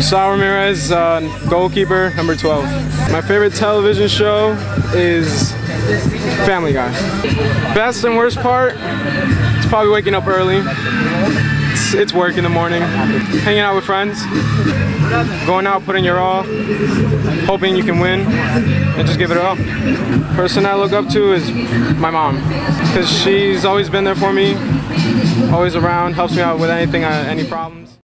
Sal Ramirez, uh, goalkeeper, number 12. My favorite television show is Family Guy. Best and worst part, it's probably waking up early. It's, it's work in the morning, hanging out with friends, going out, putting your all, hoping you can win, and just give it all. Person I look up to is my mom, because she's always been there for me, always around, helps me out with anything, uh, any problems.